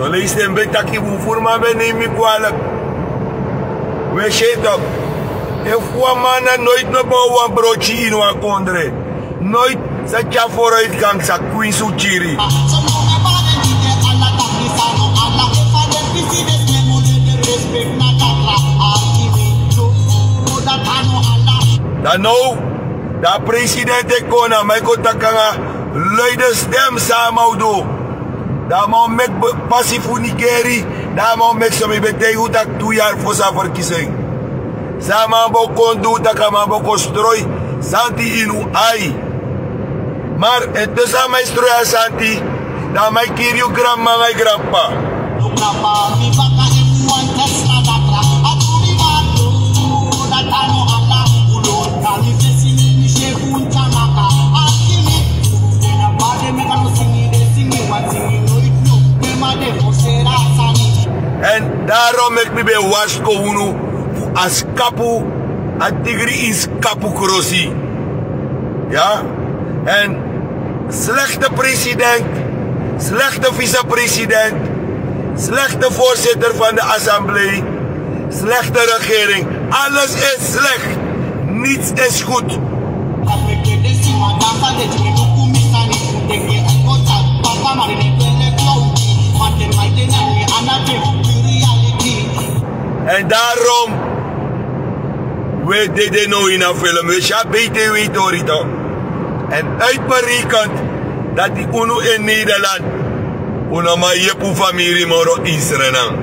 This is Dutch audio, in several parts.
So lees hem betaki voor maar ben neem ik kwalijk. We shit up. If one man nooit no bouw een broodje in wa kondre. Nooit sa tja vooruitgang sa queen su chiri. Dan nou, da president e kona, my ko takanga, luide stem sama do. Da mo mek pasifu Nigeri, da mo mek so mi betei utak two jaar voor sa verkiezing. Sama bo kon do takama bo ko strooi, santi inu ai. Maar het is aan mij strooi santi, da my kiri grandma my grandpa. En daarom ik me bij Hunu als kapu, a degree is kapu. Ja? En slechte president, slechte vicepresident, slechte voorzitter van de assemblee, slechte regering. Alles is slecht. Niets is goed. En daarom, we deden nou in een film, we zijn BTW Torito. En uitberekend dat die UNO in Nederland, UNO maar je familie moro in Suriname.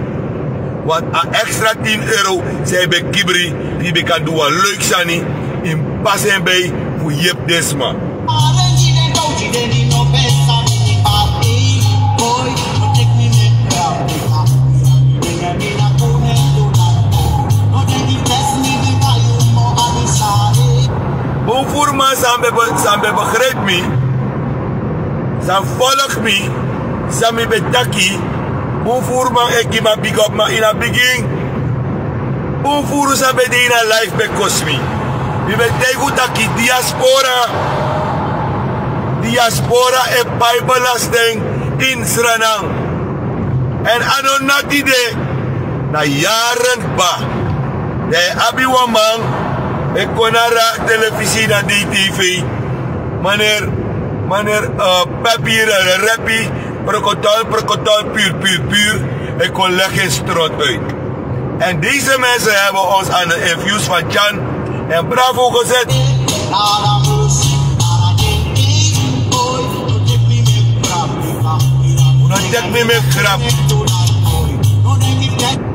Want een extra 10 euro zijn bij Kibri, die kan doen leuk sani in passen bij voor je desma. Boenvoerman sambe sambe begrijp me. Sam volg me. Sami betaki. Boenvoerman ik ma big up ma in a begin. Boenvoer sambe de in life be kosmi. Mi betegu taki diaspora. Diaspora e bijbelasting in Suriname. En ano nati de na jaren ba. De abiwaman ik kon naar televisie, naar DTV. Meneer, meneer uh, papier, rappie, prokotol, prokotol, puur, puur, puur. Ik kon leggen strot uit. En deze mensen hebben ons aan de infuse van Chan en Bravo gezet. Met.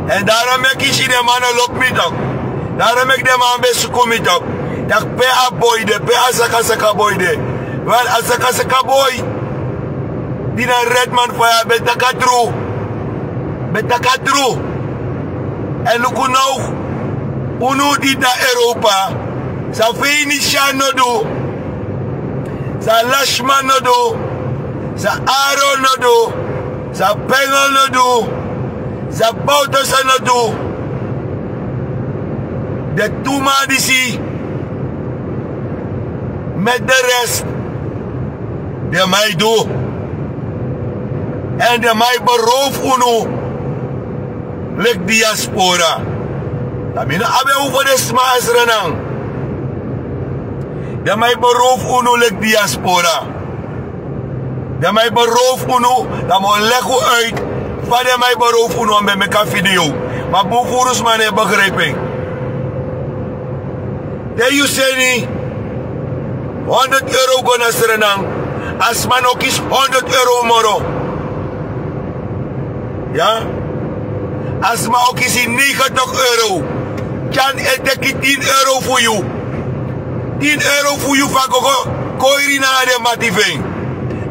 En daarom heb ik de mannen lok me toch. Daarom ik de man best kom ik op. Dat pe a boy de, pe a boy de. Wel a saka boy. Die na redman van ja, bet taka true. Bet true. En look nou. Unu di na Europa. Sa Phoenician no do. Sa Lashman no do. Sa Aaron no do. Sa Pengel no do. Sa Boutersen no. De toemadisi met de rest. De mij doe en de mij beroof uno. Lek diaspora. Tamina abe over de smaas renang. De mij beroof uno lek diaspora. De mij beroof uno dat mo leggo uit van de mij beroof uno met meka video. Maar boevoerus man heb begrijping De you say ni 100 euro go na Suriname. As man ook is 100 euro moro. Ja? As man ook is 90 euro. Kan het 10 euro voor jou. 10 euro voor jou van koko. Koiri na de mativing.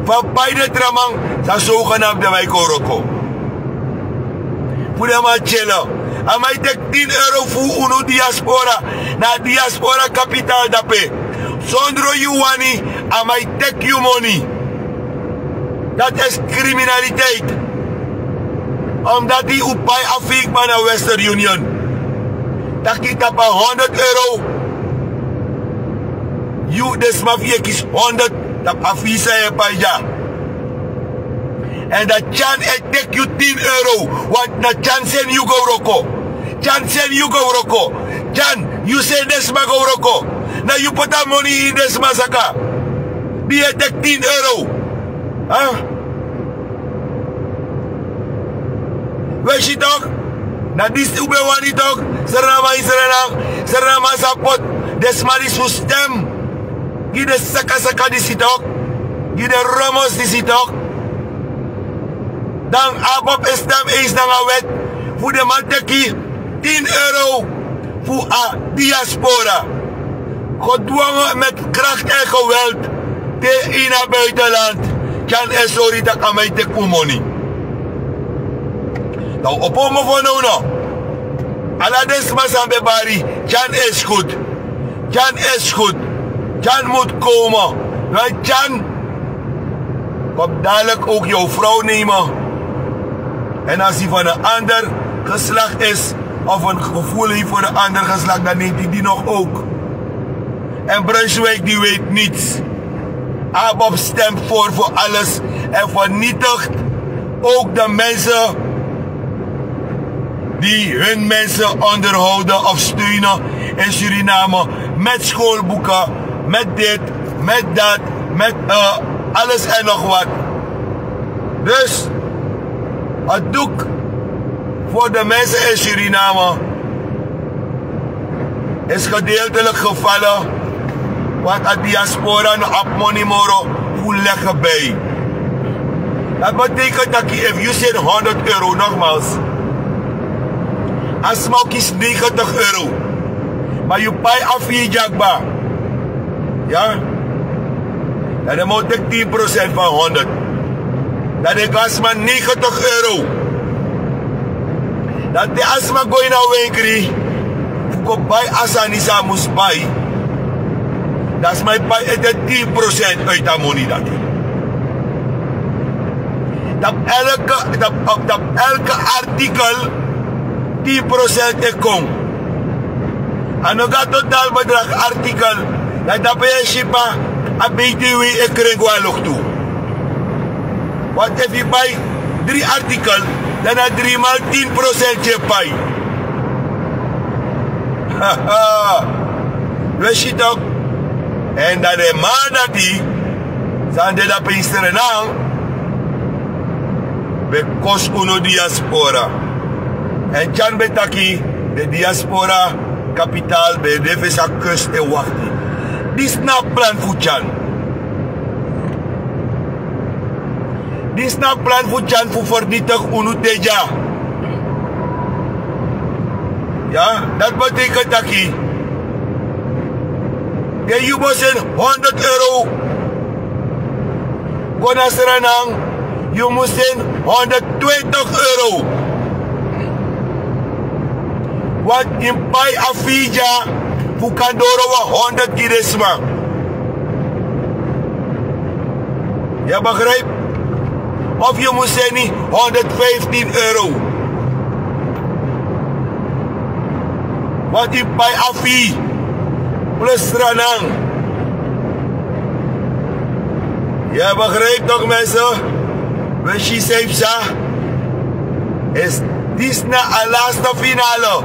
Van beide tramang sa wijkoroko. De man chillen. Amai tek 10 euro voor uno diaspora. Na diaspora kapitaal dape. Zonder you wani, amai tek you money. Dat is criminaliteit. Omdat die upai afik man naar Western Union. Dat kita pa 100 euro. You des mafia kis 100 tap afisa ya pa ja. En dat Chan het take you 10 euro. Want na Chan sen you go roko. Chan sen you go roko. Chan, you say this ma go roko. Now you put that money in this masaka. Die take 10 euro. Huh? Weet je toch? Na dis ube wani toch? Serama in serena. Serama sapot. Desmali su stem. Gide saka saka di sitok. Gide ramos di sitok. Dan abop stem eens dan a wet. Voor de man teki 10 euro. Voor a diaspora. Gedwongen met kracht en geweld. Te in a buitenland. Kan er sorry dat kan mij te. Nou, op me voor nou nou. Alades masambe bari. Jan is goed. Jan is goed. Jan moet komen. Want Jan komt dadelijk ook jouw vrouw nemen. En als hij van een ander geslacht is, of een gevoel heeft voor een ander geslacht, dan neemt hij die nog ook. En Brunswijk die weet niets. Abob stemt voor voor alles en vernietigt ook de mensen die hun mensen onderhouden of steunen in Suriname met schoolboeken, met dit, met dat, met uh, alles en nog wat. Dus het doek voor de mensen in Suriname is gedeeltelijk gevallen wat de diaspora no op money moro hoe leggen bij. Dat betekent dat je, if you said 100 euro, nogmaals, als smoke is 90 euro. Maar je pay af je jagba. Ja? Dan moet ik 10% van 100. Dan is gas maar 90 euro. Dat de asma gooi naar winkri. Fuko bij asanisa moest bij. Dat is mijn bij het 10% uit de money dat. Dat elke, dat, dat elke artikel 10% ik kom. En dan gaat totaal bedrag artikel. Dat dat ben je. A BTW ik krijg wel toe. Want if je bij drie artikel, dan heb 3 maal 10% je bij. Haha. Weet je toch? En dat de man dat die, zijn de dat pinsteren nou, be kost uno diaspora. En Jan Betaki, de diaspora kapitaal bij de Vesa kust en wachti. Dit is nou plan voor Jan. Dit is nou plan voor Jan voor vernietig unu teja. Ja, dat betekent dat je de jubosen 100 euro. Konasranang, je moest 120 euro. Wat in Pai Afija, Fukandoro wa 100 kirisma. Ja, begrijp? Of je moet zeggen 115 euro. Wat in Pai Afi plus Ranang. Ja, begrijp toch mensen? She says, is dit na a laatste finale.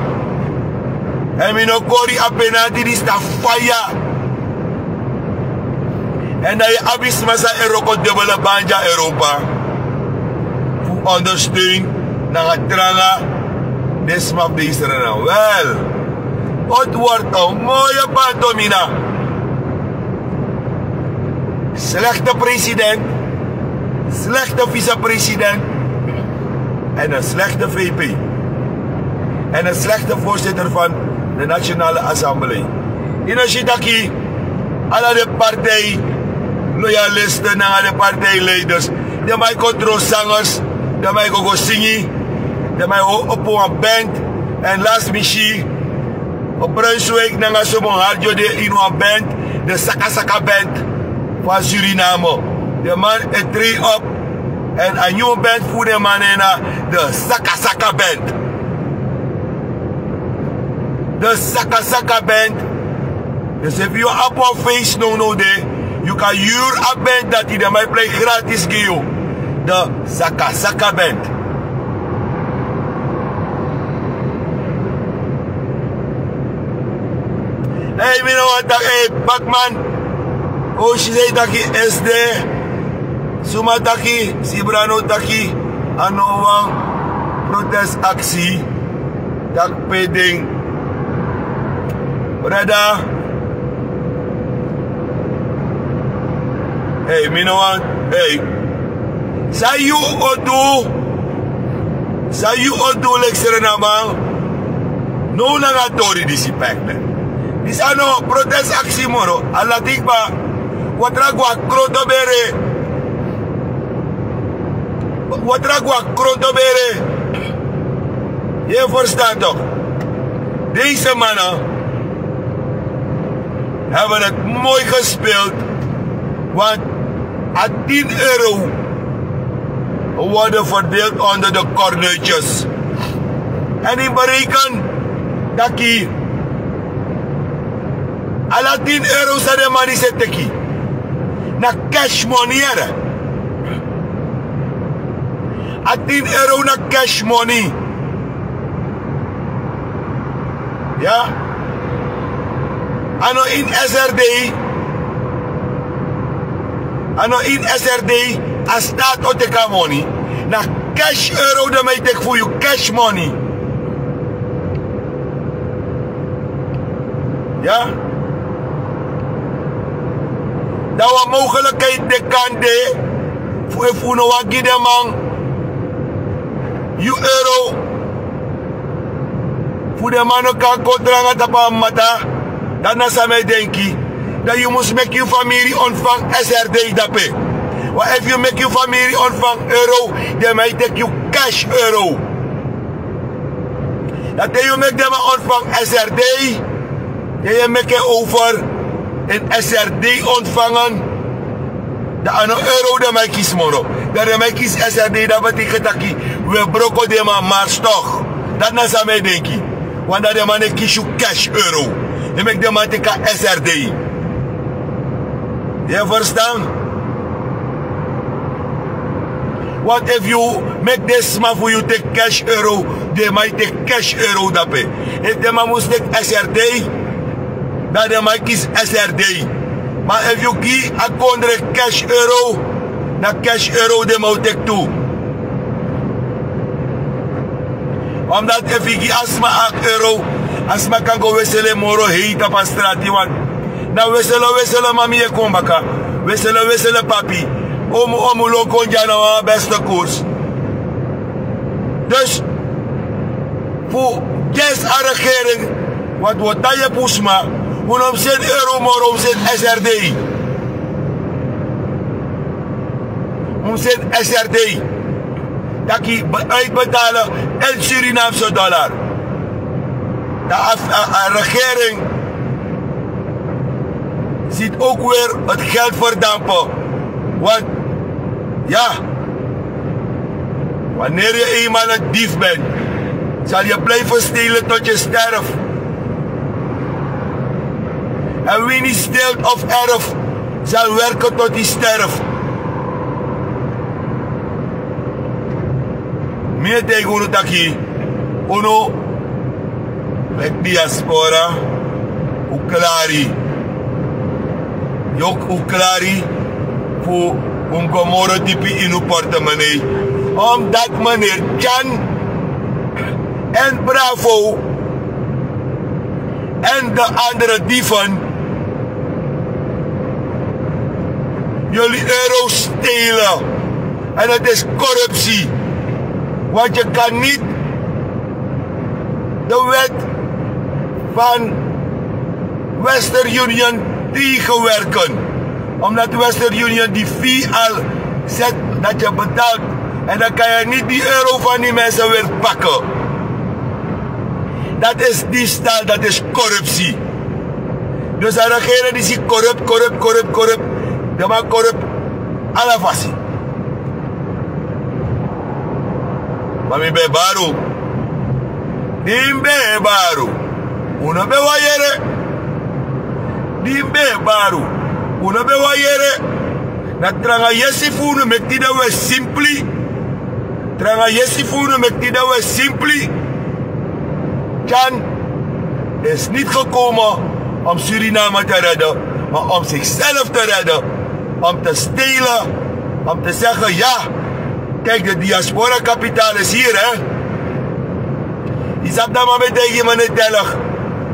En mi no kori penalty dis na fire. En dat je abis masa Europa dubbele banja Europa. Ondersteun het tranga desmap de Israël. Wel, het wordt een mooie pantomina. Slechte president, slechte vicepresident en een slechte VP. En een slechte voorzitter van de Nationale Assemblée. In Ashitaki, alle de partij loyalisten en de partijleiders, de mij controlzangers, de mij go zingen, de mij op een band en last michi op Brunswijk na so mo harjo de in een band, de Saka Saka band van Suriname. De man is drie op en een nieuwe band voor de man in de Saka Saka band. De Saka Saka band. Dus if you up on face no no there, you can huur a band dat die de mij play gratis give de zaka-zaka bent. Hey, mina want dat, hey, Bakman. Oh, she say taki SD. Suma taki, Sibrano taki. Ano wang protest aksi. Tak peding. Brother. Hey, mina want, hey. Sa you odu. Sa you odu leksere namang. No nangatori disi pack, man. Dis ano, protest aksi moro, alatik ba, watragwa kroto bere. Watragwa kroto bere. Je verstaat toch? Deze mannen hebben het mooi gespeeld. Want à 10 euro worden verdeeld onder de korneutjes. En ik bereken dat ik Ala 10 euro sa de mani se teki. Na cash money eh? era. A 10 euro na cash money. Ja. Ano in SRD. Ano in SRD. A staat o teka money. Na cash euro de mij tek voor you cash money. Ja. dat we mogelijkheid de kande voor funo wa gide man you euro voor de man kan kontranga tapa mata dan na same denki dat you must make your family ontvang SRD dape maar if you make your family ontvang euro then may take you cash euro dat you make them ontvang SRD then you make over in SRD ontvangen. De ano euro de mij kies moro. Dat de mij kies SRD dat betekent dat we broko de ma maar toch. Dat na sa mij denk ik. Want dat de man kies je cash euro. Je maakt de man teka SRD. Je verstaan? What if you make this man for you take cash euro, they might take cash euro dape. If the must take SRD, dat de man kies SRD. Maar if you give a kondre cash euro, na cash euro de moet tek toe. Omdat if you give asma 8 euro, asma kan go wisselen moro heet op een straat. Want na wisselen wisselen mami je kom baka. Wisselen wisselen papi. Omu omu lo konja na wa beste koers. Dus voor des a regering, wat je pusma, Unom zet euro, maar om zet SRD. Om zet SRD. Dat je uitbetalen in Surinaamse dollar. De regering ziet ook weer het geld verdampen. Want ja, wanneer je eenmaal een dief bent, zal je blijven stelen tot je sterft. En wie niet steelt of erft, zal werken tot hij sterft. Meer tegen taki, uno met diaspora, uklari. Jok uklari voor gomorro type in uw portemonnee. Omdat meneer Chan en Bravo en de andere dieven jullie euro stelen. En het is corruptie. Want je kan niet de wet van Western Union tegenwerken. Omdat Western Union die fee al zet dat je betaalt. En dan kan je niet die euro van die mensen weer pakken. Dat is diefstal, dat is corruptie. Dus de regering die ziet corrupt, corrupt, corrupt, corrupt. De man corrupt. Alla fasi. Maar mi be baru. Dimbe baru. Uno be wayere. Dimbe baru. Uno be wayere. Na tranga yesi funu mektida we simply. Tranga yesi funu mektida we simply. Kan is niet gekomen om Suriname te redden, maar om zichzelf te redden. Om te stelen, om te zeggen ja, kijk de diaspora kapitaal is hier hè. Isap dan maar met tegen me tellig.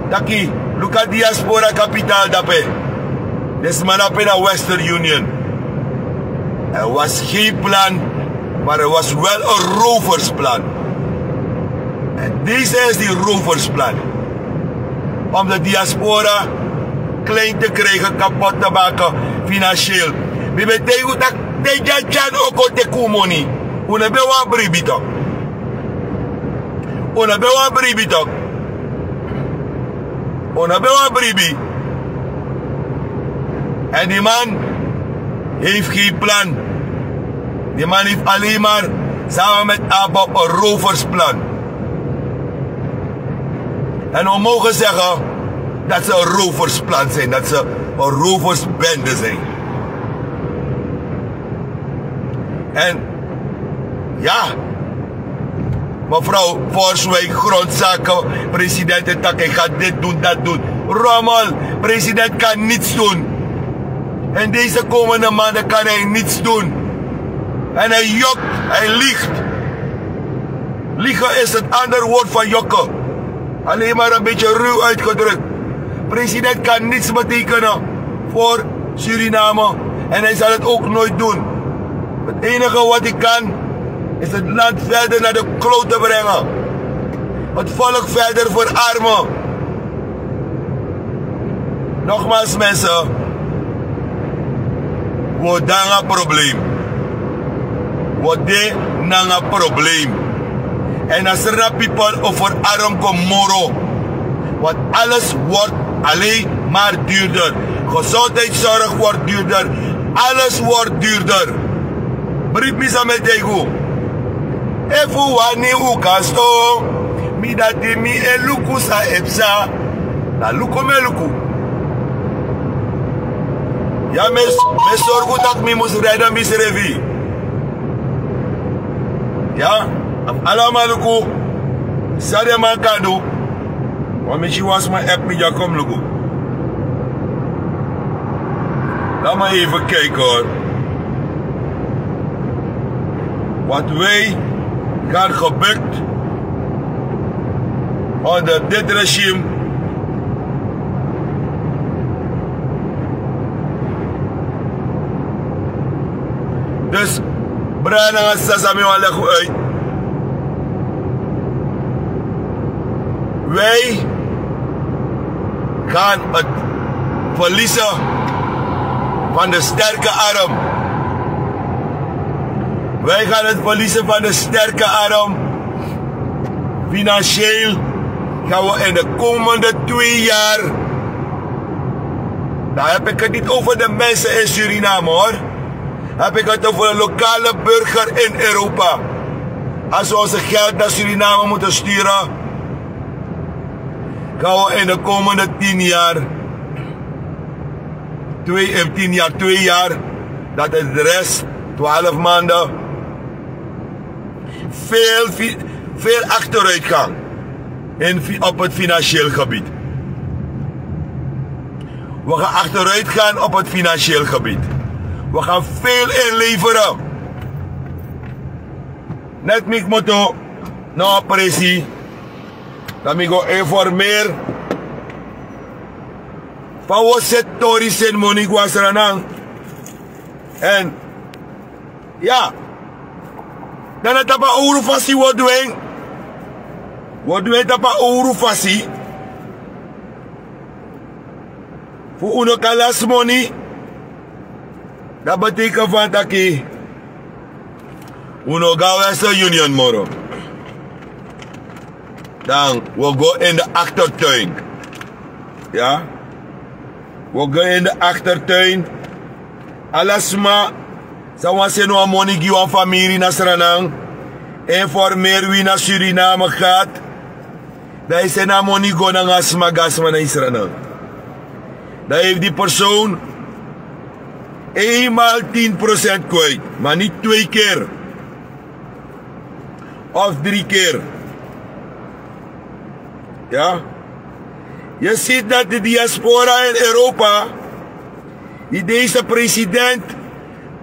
Taki, look at diaspora kapitaal dape. Des man up in a Western Union. Er was geen plan, maar er was wel een roversplan. En deze is die roversplan. Om de diaspora klein te krijgen, kapot te maken, financieel. We betekent dat de jajan ook te kumoni. Una be wa bribito. Una be wa bribi. En die man heeft geen plan. Die man heeft alleen maar samen met Abba een roversplan. En we mogen zeggen dat ze een roversplan zijn, dat ze een roversbende zijn. En ja, mevrouw Forswijk, grondzaken, president tak, hij gaat dit doen, dat doen. Rommel, president kan niets doen. En deze komende maanden kan hij niets doen. En hij jokt, hij liegt. Liegen is het andere woord van jokken. Alleen maar een beetje ruw uitgedrukt. President kan niets betekenen voor Suriname. En hij zal het ook nooit doen. Het enige wat hij kan is het land verder naar de kloot brengen. Het volk verder verarmen. Nogmaals mensen. We dan een probleem. We dan een probleem. En als er people over arm komoro. Want alles wordt alleen maar duurder. Gezondheidszorg wordt duurder. Alles wordt duurder. Brief me sa metegu. Efu wani ukasto. Mi dati mi eluku sa epsa. Na luku me luku. Ja mes mes sorgu tak mi mus reda mis revi. Ja, alama luku. Sade man kadu. Wame she was my app mi ja kom luku. Laat maar even kijken hoor. Wat wij gaan gebukt onder dit regime. Dus brana sasami wala ko uit. Wij gaan het verliezen van de sterke arm. Wij gaan het verliezen van de sterke arm. Financieel gaan we in de komende twee jaar. Daar heb ik het niet over de mensen in Suriname hoor. Heb ik het over de lokale burger in Europa. Als we onze geld naar Suriname moeten sturen, gaan we in de komende tien jaar, twee, in tien jaar, twee jaar, dat is de rest, twaalf maanden, veel, veel achteruitgang in, op het financieel gebied. We gaan achteruit gaan op het financieel gebied. We gaan veel inleveren. Net ik moet nou pressie. Dat ik informeer. Van wat sectoris en money was. En ja, dan het apa ouro fasi wat doen. Wat doen het apa ouro fasi. Voor uno kalas money. Dat betekent van je uno ga Western Union moro. Dan we go in the de achtertuin. Ja. we go in de achtertuin. Alles maar Sawan se no money gi wan familie na Sranang. Informeer wie naar Suriname gaat. Dat is na money go na gasma na Sranang. Dat heeft die persoon eenmaal 10% kwijt, maar niet twee keer. Of drie keer. Ja? Je ziet dat de diaspora in Europa, die deze president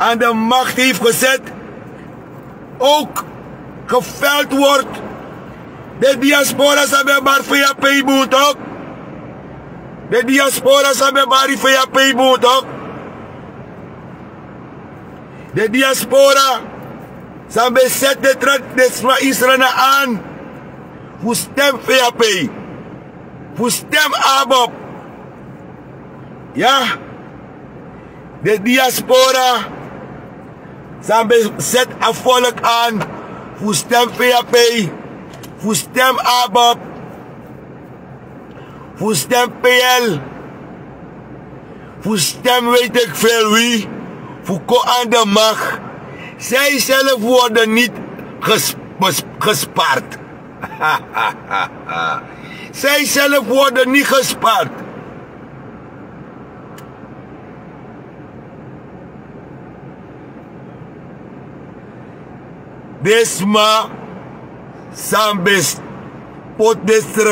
aan de macht heeft gezet, ook geveld wordt. De diaspora sabe maar via payboot ook. De diaspora sabe maar via payboot ook. De diaspora sabe zet de traditie Israël aan. Voor stem via pay. Voor stem abop. Ja. De diaspora sabe zet een volk aan. Voor stem via pay. Voor stem ABAP. Voor stem PL. Voor stem weet ik veel wie. Voor ko aan de macht. Zij zelf worden niet ges gespaard. Zij zelf worden niet gespaard. Desma Sambes pot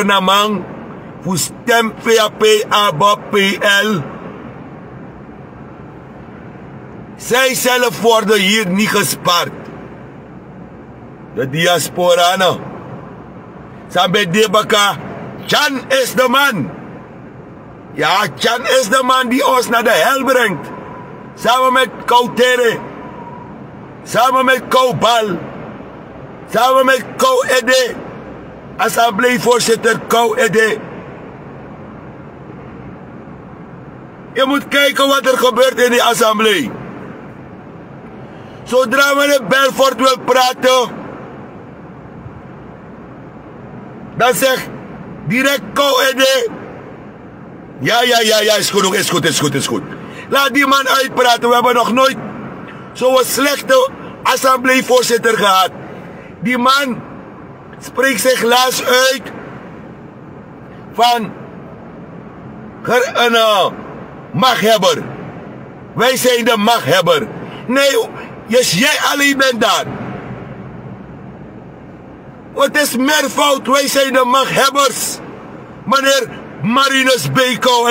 namang voor stem VAP PL. Zij zelf worden hier niet gespaard. De diaspora nou. Sambe Debaka, Chan is de man. Ja, Chan is de man die ons naar de hel brengt. Samen met Koutere. Samen met Koubal. Samen met Kou Ede, assembleevoorzitter Kou Ede. Je moet kijken wat er gebeurt in die assemblee. Zodra meneer Belfort wil praten, dan zegt direct Kou Ede. Ja, ja, ja, ja, is goed, is goed, is goed, is goed. Laat die man uitpraten. We hebben nog nooit zo'n slechte assembleevoorzitter gehad. Die man spreekt zich laatst uit van een machthebber. Wij zijn de machthebber. Nee, yes, jij alleen bent daar. Wat is meer fout? Wij zijn de machthebbers. Meneer Marinus Beko,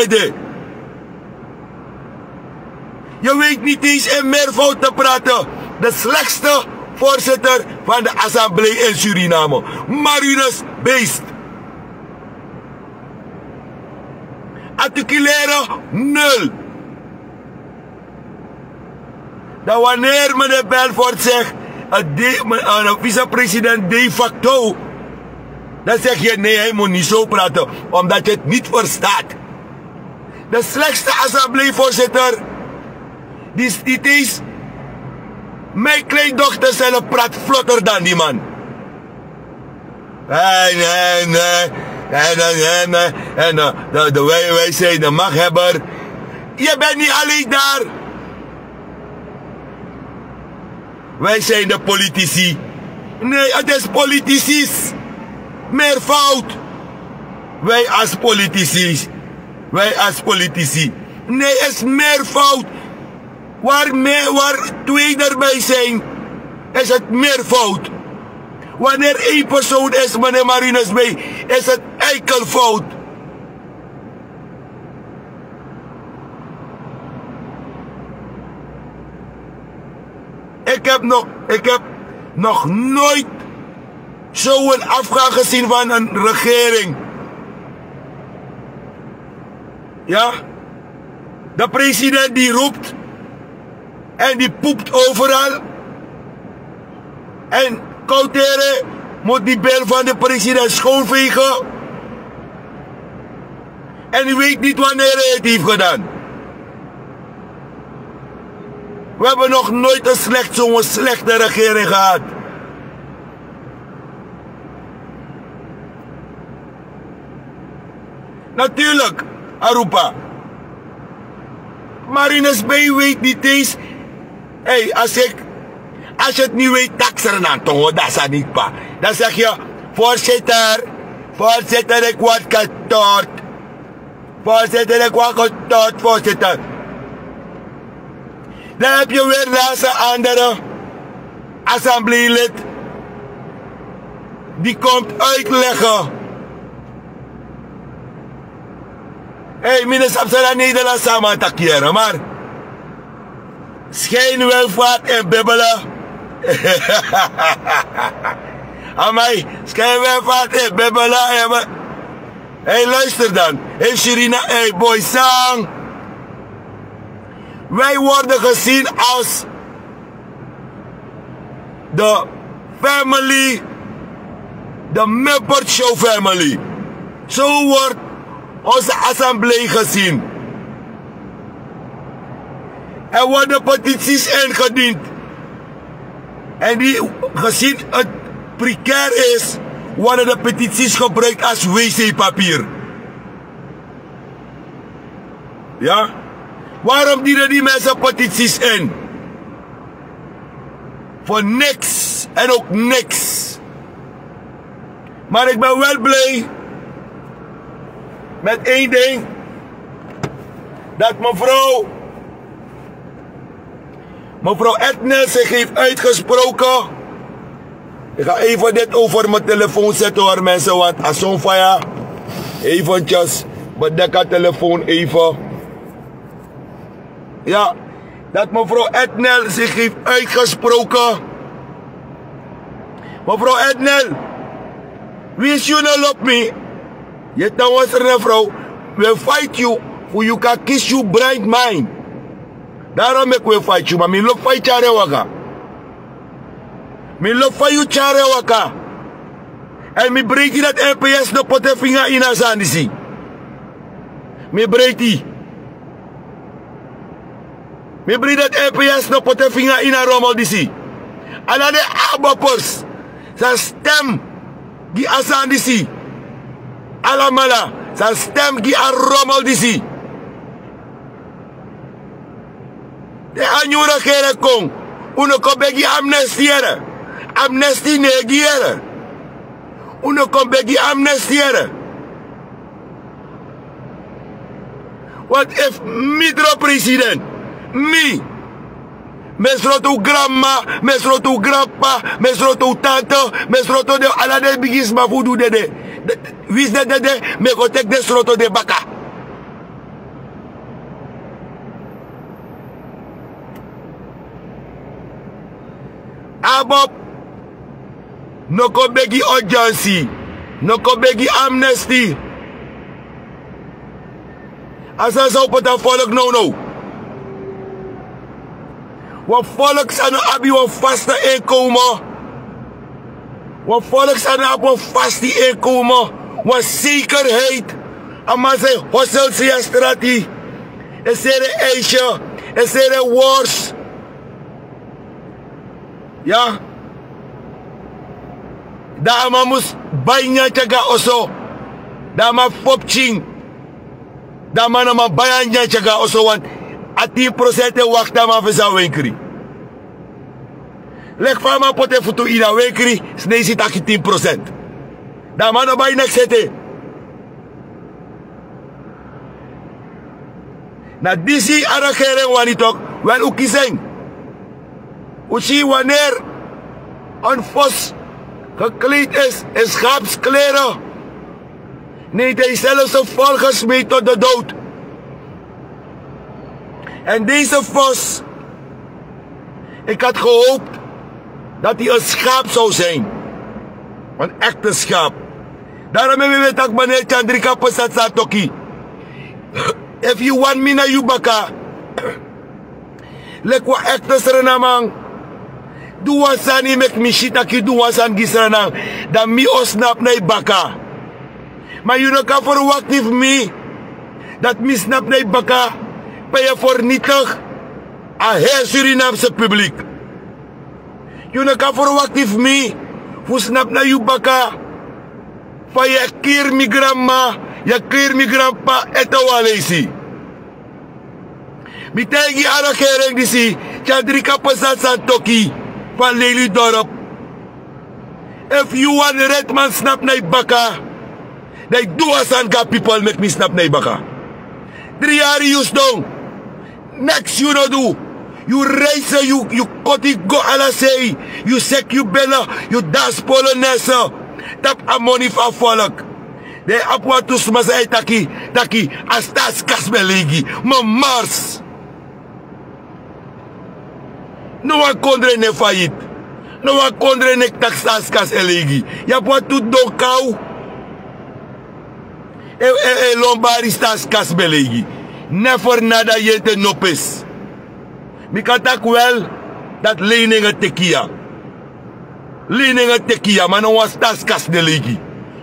Je weet niet eens in meervoud te praten. De slechtste voorzitter van de assemblee in Suriname. Marinus Beest. Articuleren nul. Dat wanneer meneer Belfort zegt, een vicepresident de facto, dan zeg je nee, hij moet niet zo praten, omdat je het niet verstaat. De slechtste assembleevoorzitter, die is mijn kleindochter zelf praat vlotter dan die man. Nee. Nee, nee, nee. En uh, de, de, wij, wij zijn de machthebber. Je bent niet alleen daar. Wij zijn de politici. Nee, het is politici. Meer fout. Wij als politici. Wij als politici. Nee, het is meer fout. Waar, meer, waar twee erbij zijn, is het meer fout. Wanneer één persoon is, meneer Marinus mee, is het enkel fout. Ik heb nog, ik heb nog nooit zo'n afgang gezien van een regering. Ja? De president die roept en die poept overal. En Koutere moet die bel van de president schoonvegen. En u weet niet wanneer hij het heeft gedaan. We hebben nog nooit een slecht, zo'n slechte regering gehad. Natuurlijk, Arupa. Marines B weet niet eens hey, als ik, als je het niet weet, taxeren aan tongen, dat is niet pa. Dan zeg je, voorzitter, voorzitter, ik word getort. Voorzitter, ik word getort, voorzitter. Dan heb je weer naast een andere assembleelid. Die komt uitleggen. Hé, hey, minister Absala Nederland samen takeren, maar... Schijnwelvaart en bibbelen. Amai, schijnwelvaart en bibbelen. Hé, hey, luister dan. Hey, Shirina, hey, boy, sang. Wij worden gezien als de family, de Muppet Show family. Zo wordt onze assemblee gezien. Er worden petities ingediend. En die, gezien het precair is, worden de petities gebruikt als wc-papier. Ja? Waarom dienen die mensen petities in? Voor niks en ook niks. Maar ik ben wel blij met één ding. Dat mevrouw, mevrouw Ednes zich heeft uitgesproken. Ik ga even dit over mijn telefoon zetten hoor mensen, want fire, eventjes, bedek haar telefoon even. Ja, dat mevrouw Ednel zich heeft uitgesproken. Mevrouw Ednel, wie is jullie op me? Je was er vrouw. We fight you for you can kiss you bright mind. Daarom ik we fight you, maar mi loop fight chare waka. Mi loop fight you chare waka. En mi break je dat NPS de pote vinger in azandisi. Mi break die. Mi break dat NPS de pote vinger in a rommel disi. En dan de abapers. Zijn stem die azandisi. Alamala, zijn stem die aan rommel disi. De anjura kere kong, uno ko begi amnestiere. Amnestie negeren. Uno ko begi amnestiere. What if midro president, me, mesroto grandma, mesroto grandpa, mesroto tante, mesroto de alade bigis ma fudu dede. Wis de dede, me go tek de sroto de baka. Abop, no ko begi urgency, no ko begi amnesty. Asa sa op het volk nou nou. Wat volk zijn abi wat vaste inkomen. Wat volk zijn op een vaste inkomen. Wat zekerheid. Maar ze hossel ze strati. Is er een ijsje. Is er een worst. Ja. Dama moest bijna tjaga oso. Dama popching. Dama nama bijna tjaga oso want a 10% wacht maar voor zijn winkri. Leg van mijn pote futu in een winkri, snee zit 10%. Dan man bij nek zitten. Na disi ara keren wanitok, wel u. Uchi wanneer een vos gekleed is in schaapskleren, neemt hij zelfs een volgers tot de dood. En deze vos, ik had gehoopt dat hij een schaap zou zijn. Een echte schaap. Daarom hebben we tak meneer Chandrika Pesat Satoki. If you want me na yubaka, lekwa echte serenamang, duwa sani mek mi shitaki duwa san gisranang, dan mi osnap na baka. Maar you know kan verwacht me, dat mi snap na baka, ben je vernietig aan heel Surinaamse publiek. Je kan verwachten me, hoe snap na je baka, van je keer mi grandma, je keer mi grandpa, eta walesi. Mi tegi ala kering di si, chandri kapasat sa toki, van leli dorp. If you want the red man snap na baka, they do as an people make me snap na baka. Drie jaar use dong. Next you no do. You race, you, you koti go ala say. You sek you bella, you das polonaise. Tap a money for volk. De apwa tus mas ay taki, taki, astas kasmeligi. Ma mars. No one kondre ne faillit. No one kondre ne taxas kas elegi. Ya pwa tout do kau. E, e, e lombari stas kas belegi. Ne for nada yente nopes. Mi kan tak wel dat leningen tekia. Leningen tekia, maar no was tas kas delegi.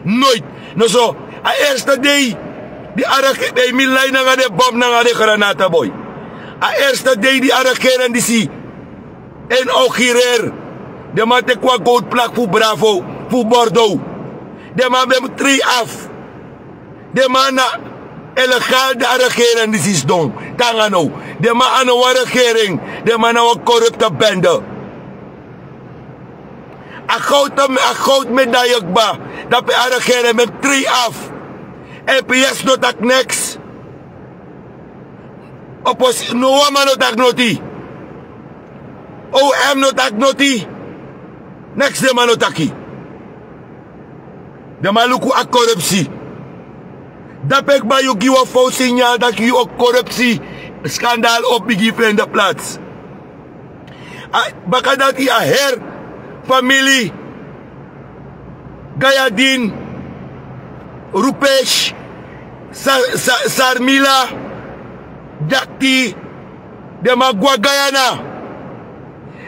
Nooit. No so, a eerste day, die arak, die mi lijn nga de bom nga de granata boy. A eerste day die arakeren die si. En ogirer. De man te kwa gold plak voor Bravo, voor Bordeaux. De man bem drie af. De man na illegaal de regering die is doen. Tangano. De man aan de regering. De man aan een corrupte bende. A goud, a goud medaille ba. Dat de regering met drie af. EPS not dat niks. Opos no man not dat. OM not dat noti. Next de man not taki. De man luku a. Dat ik bij je geef een fout signaal dat je ook corruptie schandaal opgegeven in de plaats. Baka dat je her familie Gayadin Rupesh Sa, Sa, Sarmila Jakti de Magua Guyana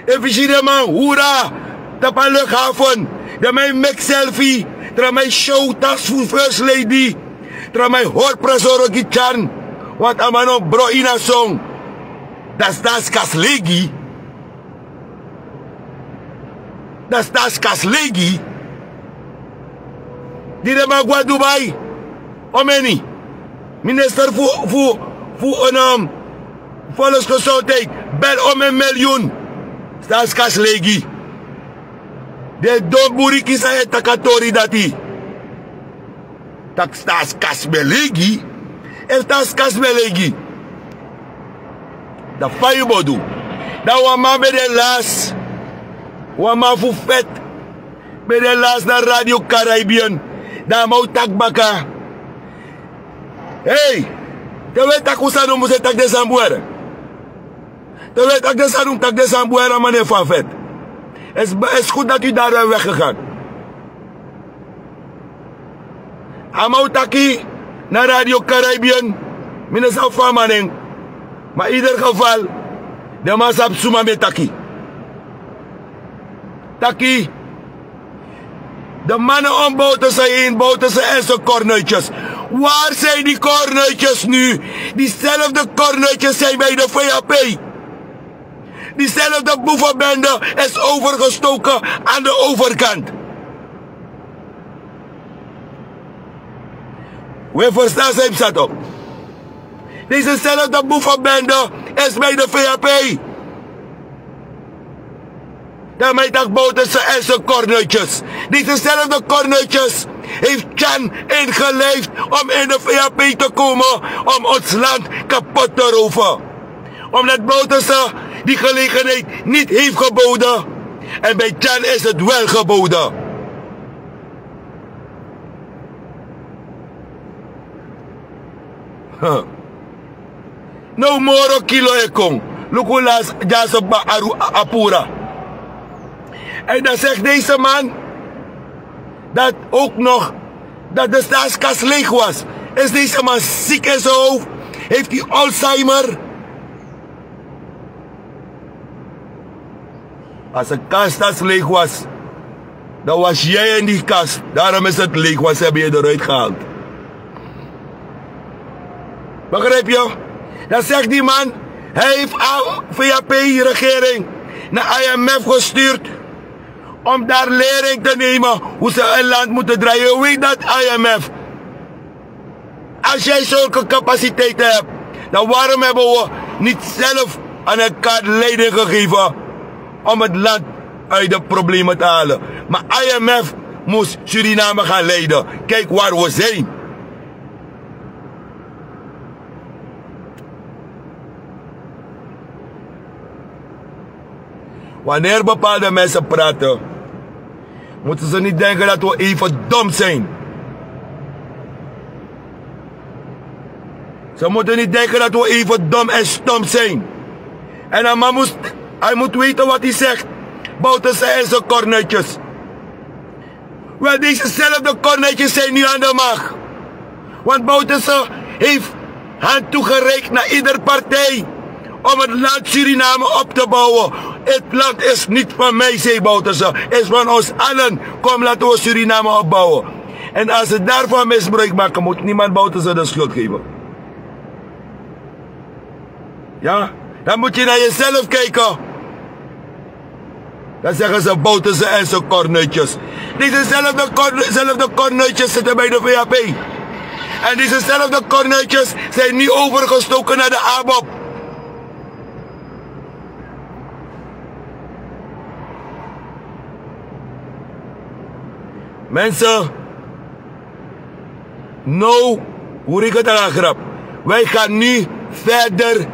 De man hoera Tapa luchthaven De mijn make selfie De mijn show task for first lady Tramai hot presoro gichan. Wat amano bro ina song. Das das kas legi. Das das kas legi. Di de magwa Dubai. Omeni. Minister fu fu fu onam. Volgens gezondheid. Bel om een miljoen. Das kas legi. De don buriki sa etakatori dati. tak stas kasbelegi el tas kasbelegi da fayu da wama be de las wama fu fet be de las na radio caribbean. Da mau tak baka. Hey te we tak usanu muse tak de sambuera te we tak de sanu tak de sambuera mane fa fet es is goed dat u daar weggegaan Amautaki na Radio Caribbean. Mina sa famaning. Maar in ieder geval, de man sap suma met taki. Taki. De mannen om boten zijn in, boten zijn en zijn kornuitjes. Waar zijn die kornuitjes nu? Diezelfde kornuitjes zijn bij de VAP. Diezelfde boevenbende is overgestoken aan de overkant. We verstaan zijn zat op. Dezezelfde boevenbende is bij de VAP. Daarmee dat boten ze en zijn kornuitjes. Dezezelfde kornuitjes heeft Chan ingeleefd om in de VAP te komen om ons land kapot te roven. Omdat Bouterse die gelegenheid niet heeft geboden. En bij Chan is het wel geboden. No more kilo ekong. Lukulas jasa ba aru apura. En dan zegt deze man dat ook nog dat de staatskas leeg was. Is deze man ziek in zijn hoofd? Heeft hij Alzheimer? Als een kast leeg was, dan was jij in die kast. Daarom is het leeg, want ze hebben je eruit gehaald. Begrijp je? Dan zegt die man, hij heeft VAP-regering naar IMF gestuurd om daar lering te nemen hoe ze een land moeten draaien. Weet dat IMF? Als jij zulke capaciteiten hebt, dan waarom hebben we niet zelf aan elkaar leiding gegeven om het land uit de problemen te halen? Maar IMF moest Suriname gaan leiden. Kijk waar we zijn. Wanneer bepaalde mensen praten, moeten ze niet denken dat we even dom zijn. Ze moeten niet denken dat we even dom en stom zijn. En dan moet, hij moet weten wat hij zegt. Bouterse en zijn kornetjes. Wel, dezezelfde kornetjes zijn nu aan de macht. Want Bouterse heeft hand toegereikt naar ieder partij. Om het land Suriname op te bouwen. Het land is niet van mij, zei. Het is van ons allen. Kom, laten we Suriname opbouwen. En als ze daarvan misbruik maken, moet niemand Bouterse de schuld geven. Ja, dan moet je naar jezelf kijken. Dan zeggen ze Bouterse en zijn kornetjes. Dezezelfde korn, kornetjes zitten bij de VAP. En dezezelfde kornetjes zijn niet overgestoken naar de ABOP. Mensen, nou hoe ik het aan grap. Wij gaan nu verder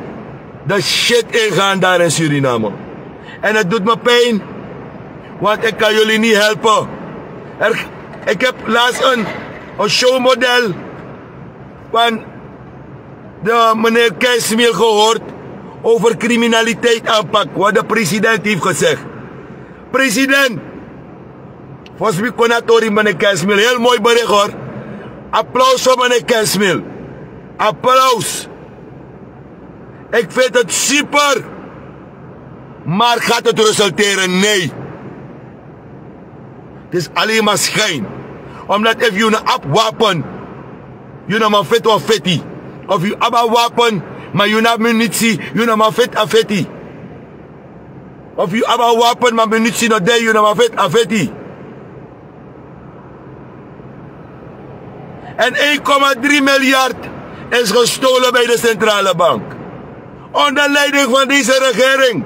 de shit ingaan daar in Suriname. En het doet me pijn, want ik kan jullie niet helpen. Er, ik heb laatst een, een showmodel van de meneer Keismiel gehoord over criminaliteit aanpak, wat de president heeft gezegd. President, volgens mij konatori meneer heel mooi bericht hoor. Applaus voor meneer Keismiel. Applaus. Ik vind het super. Maar gaat het resulteren? Nee. Het is alleen maar schijn. Omdat if je een wapen, je nou maar vet of fetti. Of je wapen, maar je hebt munitie, je nou maar vet of fetti. Of je wapen, maar munitie nog de, je nou maar vet of fetti. En 1,3 miljard is gestolen bij de centrale bank. Onder leiding van deze regering.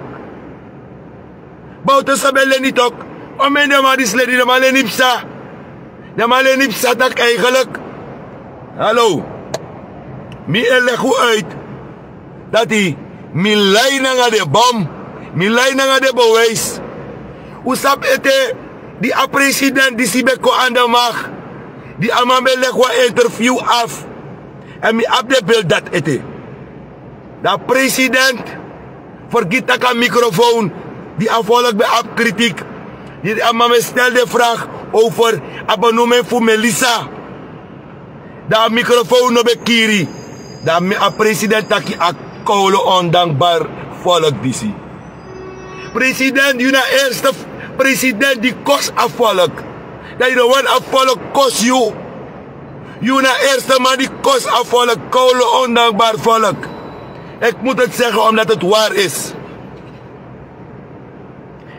Bouwt Sabelle niet ook. Om in de man is leden, de man in Ipsa. De man in Ipsa dat eigenlijk. Hallo. Mi leg hoe uit. Dat hij. Mi lijn naar de bom. Mi lijn naar de bewijs. Hoe sap het die president die Sibeko aan de macht. Die amambe leg wat interview af. En mi op de beeld dat het de president vergiet dat een microfoon die afvolgt bij op kritiek. Die me stelde de vraag over abonnement voor Melissa. De microfoon op kiri. De president taki a koude ondankbaar volk disi. President, je eerste president die kost afvolk. Dat je de one afvolk kost you. Je eerste man die kost afvolk, koude ondankbaar volk. Ik moet het zeggen omdat het waar is.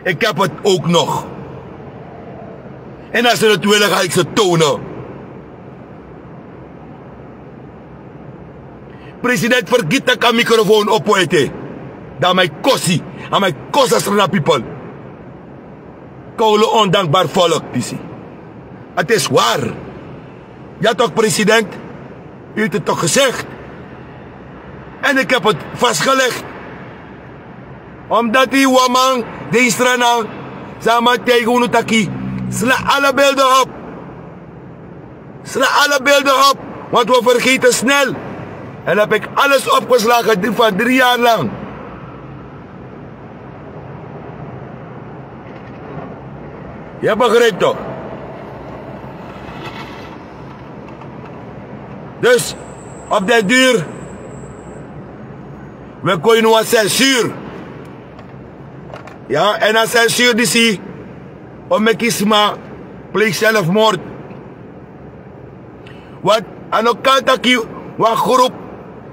Ik heb het ook nog. En als ze het willen, ga ik ze tonen. President vergiet dat ik microfoon op Dat mij kossie. En mij kost naar people. Koude ondankbaar volk. Het is waar. Ja toch, president? U heeft het toch gezegd? En ik heb het vastgelegd. Omdat die woman, die strana, samen tegen Unutaki, sla alle beelden op. Sla alle beelden op, want we vergeten snel. En heb ik alles opgeslagen van drie jaar lang. Je begrijpt toch? Dus op de duur we kunnen een censuur. Ja, en een censuur die zie, om kisma, pleeg zelfmoord. Want aan kant dat wat groep,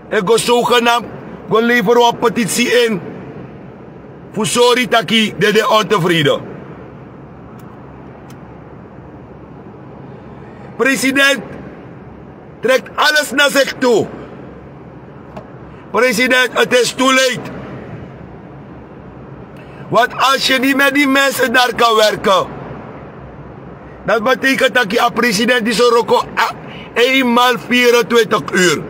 ik go zogenaamd, leveren petitie in, voor sorry dat de de ontevreden. President trekt alles naar zich toe. President, het is too late. Want als je niet met die mensen daar kan werken, dat betekent dat je president die zo roko ah, eenmaal 24 uur.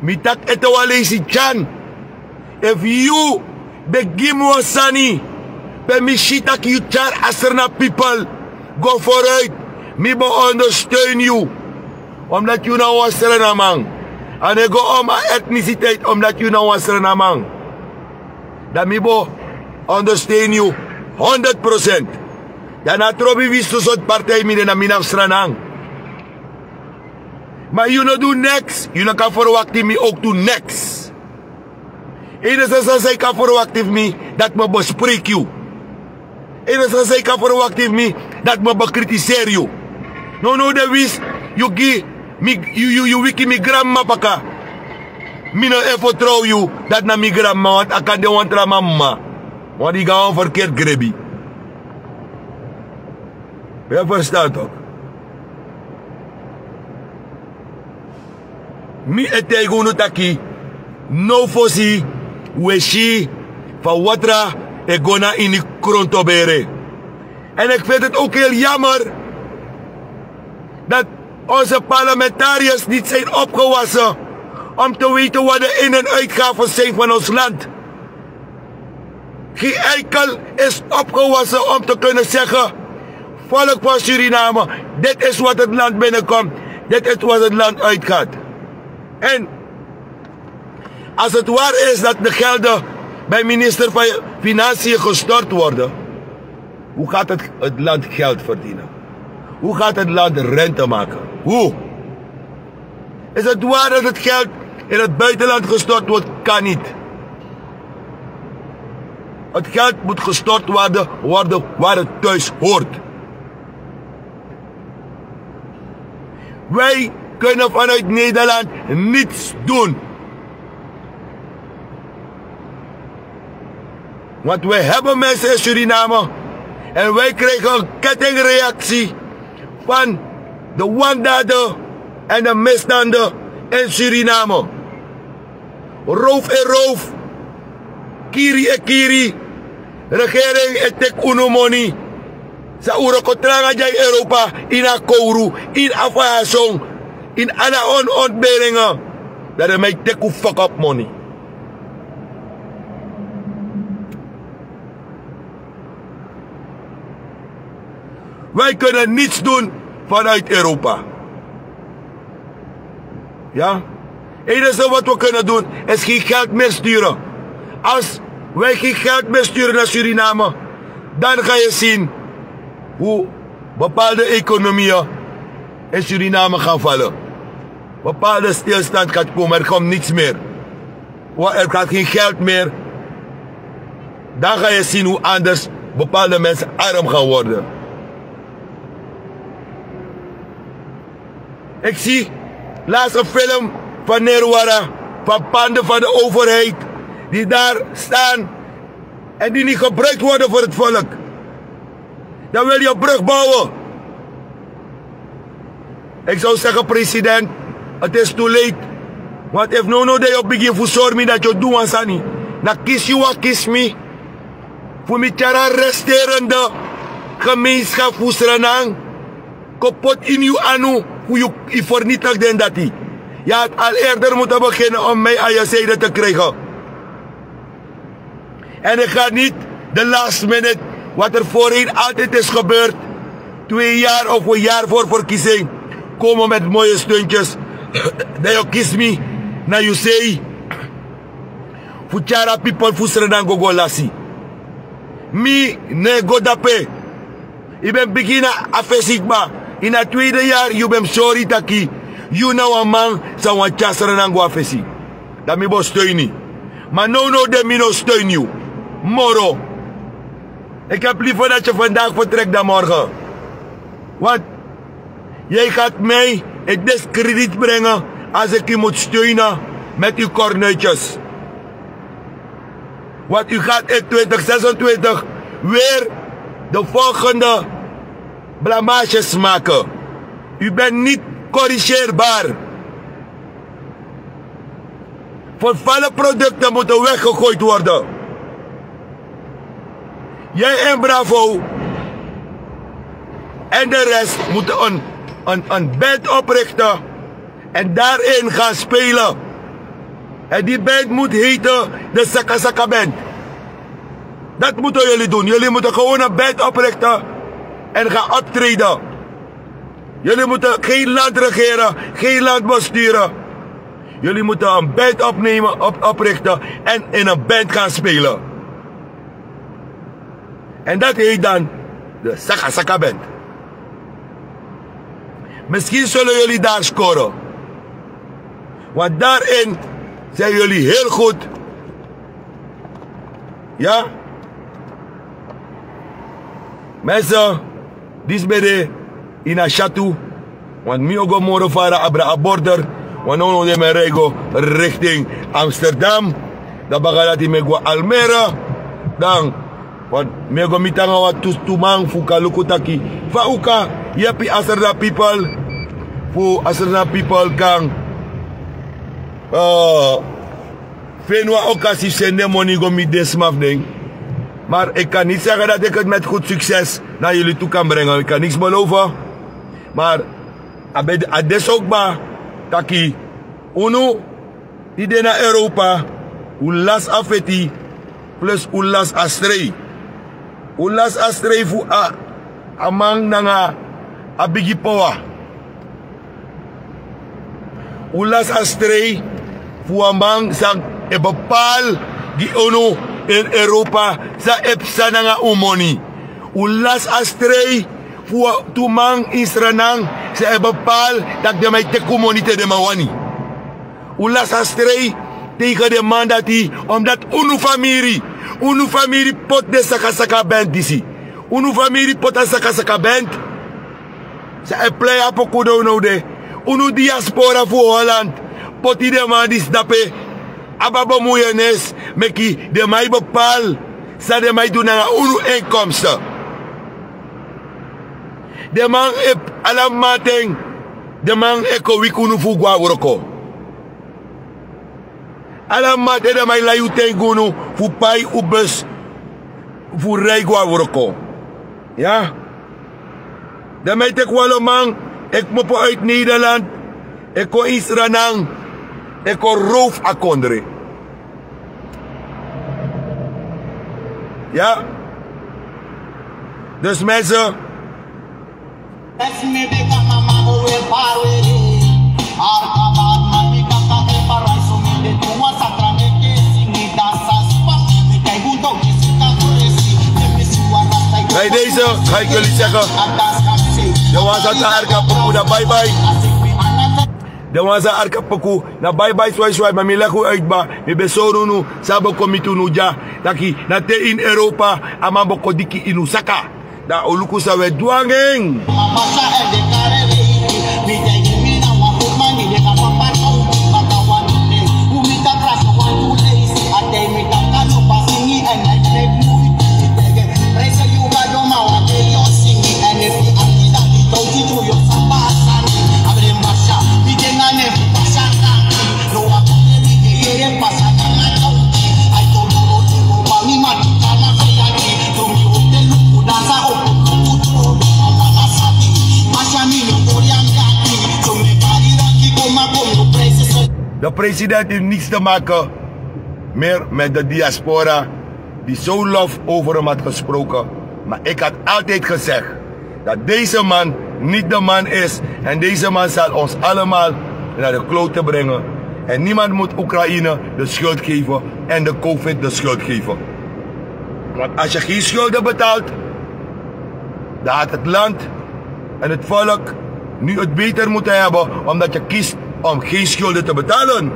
Mitak ito wali si Chan. If you begin wasani, pe mi shita ki you char asrna people, go for it. Me bo ondersteun you. Omdat you nou wasrna man. En ik go om etniciteit omdat you nou wasrna man. Dat me bo ondersteun you 100%. Dan na trobi visto soort partij midden na minaf stranang. Maar you no do next. You no kan verwachten me ook doen next. Enigszins als ik kan verwachten me dat me bespreek you. Enigszins als ik kan verwachten me dat me bekritiseer you. No no de wis you gi me you you you wiki mi grandma paka. Mi no even trouw you dat na mi grandma want ik kan de want la mama. Want die gaan verkeerd grebi. Je verstaat toch? Mi ete gunu taki no fosi weshi van watra e gona in die krontobere. En ik vind het ook heel jammer dat onze parlementariërs niet zijn opgewassen om te weten wat de in- en uitgaven zijn van ons land. Geen eikel is opgewassen om te kunnen zeggen, volk van Suriname, dit is wat het land binnenkomt, dit is wat het land uitgaat. En als het waar is dat de gelden bij minister van Financiën gestort worden, hoe gaat het, het land geld verdienen? Hoe gaat het land rente maken? Hoe? Is het waar dat het geld in het buitenland gestort wordt? Kan niet. Het geld moet gestort worden, worden waar het thuis hoort. Wij kunnen vanuit Nederland niets doen. Want wij hebben mensen in Suriname en wij krijgen een kettingreactie van de wandaden en de misstanden in Suriname. Roof en roof, kiri en kiri, regering en tek unomoni. Sa uro kotranga jai Europa in a kouru, in a in ana on ontberingen. Dat er mij teku fuck up money. Wij kunnen niets doen vanuit Europa. Ja? Het enige wat we kunnen doen is geen geld meer sturen. Als wij geen geld meer sturen naar Suriname, dan ga je zien hoe bepaalde economieën in Suriname gaan vallen. Bepaalde stilstand gaat komen, er komt niets meer. Er gaat geen geld meer. Dan ga je zien hoe anders bepaalde mensen arm gaan worden. Ik zie laatst film van Nerwara, van panden van de overheid, die daar staan en die niet gebruikt worden voor het volk. Dan wil je een brug bouwen. Ik zou zeggen, president, het is too late. Want if no no day begin voor zorgen dat je doet aan sani. Na kies je wat kies me. Voor mij tjara resterende gemeenschap voor. Kapot in uw anu. Hoe je vernietigt den dat die. Je had al eerder moeten beginnen om mij aan je zijde te krijgen. En ik ga niet de last minute, wat er voorheen altijd is gebeurd, twee jaar of een jaar voor verkiezing, komen met mooie steuntjes. Dat je kies me, na you say, Fuchara people fusredan gogo lasi. Mi ne godape. Ik ben beginnen afesigma. In het tweede jaar, je bent sorry taki. You know a man, wan chasredan go afesi. Dat steun Maar no no de mi no steun you. Moro. Ik heb liever dat je vandaag vertrekt dan morgen. Want jij gaat mij het discrediet brengen als ik u moet steunen met uw kornuitjes. Want u gaat in 2026 weer de volgende blamages maken. U bent niet corrigeerbaar. Vervallen producten moeten weggegooid worden. Jij en Bravo en de rest moeten een, een, een band oprichten en daarin gaan spelen. En die band moet heten de Saka. Dat moeten jullie doen. Jullie moeten gewoon een band oprichten en gaan optreden. Jullie moeten geen land regeren, geen land besturen. Jullie moeten een band opnemen, op, oprichten en in een band gaan spelen. En dat heet dan de Saka Saka Band. Misschien zullen jullie daar scoren. Want daarin zijn jullie heel goed. Ja? Mensen, dit is de in een chatu. Want mi ook morgen varen abra a border. Want nu de me rego richting Amsterdam. Dan baga dat me go Almere. Dan want me go mitanga wat tus tumang fu kalukutaki. Fa uka yapi asarda people. Fu asarda people kang uh, Venua occasie zende money go mi desmaf ding. Maar ik kan niet zeggen dat ik het met goed succes naar jullie toe kan brengen. Ik kan niks beloven. Maar ades ook maar taki uno die naar Europa ulas afeti plus ulas astrei. Ulas astrei fu a amang nanga abigi power. Ulas astrei fu amang sang e bepal di ono in Europa sa epsa nga umoni. Ulas astrei fu tumang isranang sa e bepal dat de mij te de mawani. Ulas astrei tegen de man dat hij, omdat unu familie, unu familie pot de saka saka band disi. Unu familie pot de saka saka band. Sa e play apo kudo no de. Unu diaspora voor Holland. Poti de man die snappen. Aba bemoeienis. Meki de mij bepaal. Sa de mij doen naar unu inkomsten. De man ep alam mateng. De man eko wikunu fu gwa uroko. Alam mate de mij layu tengunu fu pai ubus. Fu rei gwa uroko. Ja? De mij tek walo man. Ik mo po uit Nederland. Ik ko Israël. Ko roof akondre. Ja? Dus mensen. Bij deze ga ik jullie zeggen. De was aan arka poku na bye bye. De was aan arka poku na bye bye swai swai maar mi lego uit ba. Mi besoro nu sabo komitu nu ja. Daki na te in Europa ama boko diki in Osaka. Da oluku sa we duangeng. De president heeft niets te maken meer met de diaspora die zo lof over hem had gesproken. Maar ik had altijd gezegd dat deze man niet de man is. En deze man zal ons allemaal naar de klote brengen. En niemand moet Oekraïne de schuld geven en de COVID de schuld geven. Want als je geen schulden betaalt, dan had het land en het volk nu het beter moeten hebben omdat je kiest om geen schulden te betalen.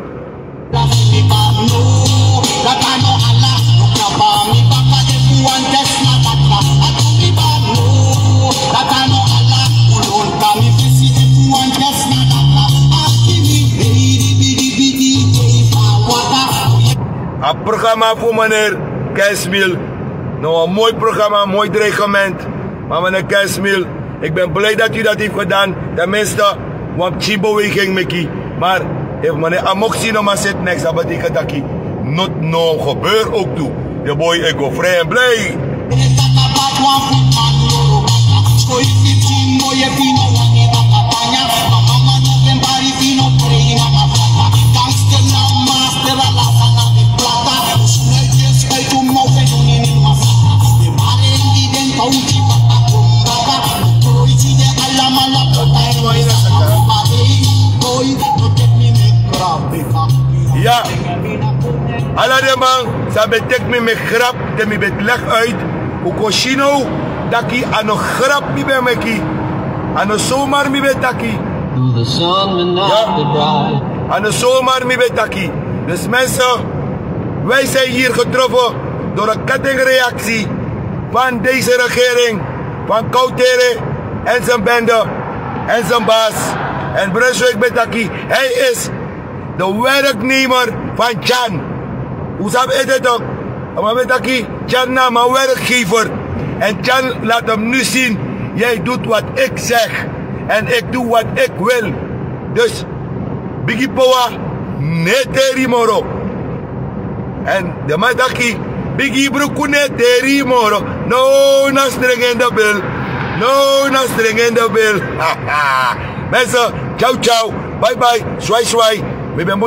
Een programma voor meneer Keismiel. Nou, een mooi programma, een mooi dreigement. Maar meneer Keismiel, ik ben blij dat u dat heeft gedaan. Tenminste, want Chibo-beweging, Mickey. Maar if meneer Amoxie nog maar zit niks, dat betekent dat ik not no gebeur ook toe. De boy, ik go vrij en blij. De man, sa betek me me grap, de bet leg uit. U koshino, daki ano grap mi be meki. Ano zomaar mi bet not Ja. Ano zomaar mi bet. Dus mensen, wij zijn hier getroffen door een kettingreactie van deze regering, van Koutere en zijn bende en zijn baas. En Brunswick Betaki, hij is de werknemer van Chan. Hoe zou je dit ook? Maar Betaki, Chan nam een werkgever. En Chan laat hem nu zien, jij doet wat ik zeg. En ik doe wat ik wil. Dus, Biggie Poa, neteri moro. En de mataki, Biggie Brukune teri moro. No, na streng in de bil. No, na streng in de bil. Mensen, ciao ciao. Bye bye. Swai swai. We ben